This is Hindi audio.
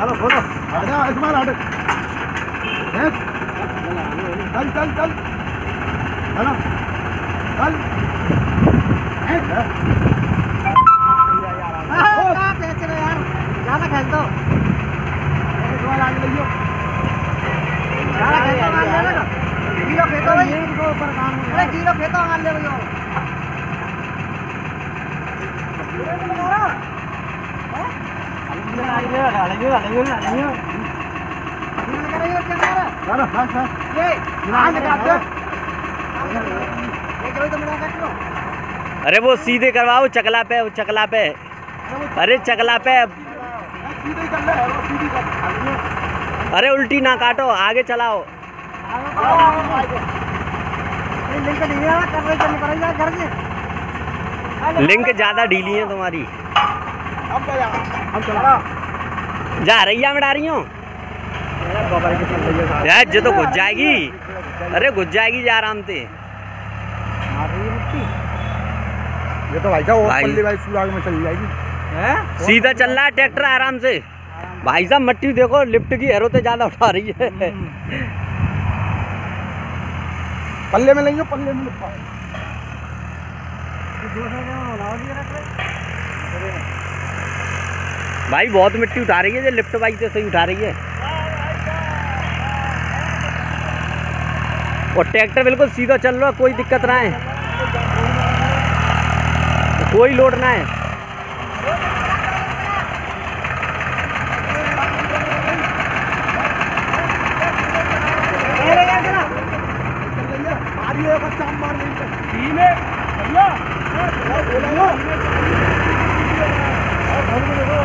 चलो खोलो हट इस्माइल हट चल चल चल। चलो। चल। ज़्यादा खेल दो ज़्यादा खेल दो मार ले। लो किलो खेतो खेतो मार ले भाई। अरे वो सीधे करवाओ, चकला पे चकला पे। अरे चकला पे। अरे उल्टी ना काटो, आगे चलाओ। लिंक ज़्यादा ढीली है तुम्हारी। जा रैया में डारी हो यार जो तो घुस जाएगी। अरे घुस जाएगी जा आराम से ये तो। भाई। साहब भाई। भाई सुराग में चली जाएगी है? सीधा चल रहा है ट्रैक्टर आराम से। भाई साहब मट्टी देखो लिफ्ट की हेरोते ज़्यादा उठा रही है। पल्ले में लेंगे पल्ले में लिखा भाई बहुत मिट्टी उठा रही है जो लिफ्ट बाइक से सही उठा रही है। और ट्रैक्टर बिल्कुल सीधा चल रहा है कोई दिक्कत ना है। कोई लोड ना है। मारी नहीं है भैया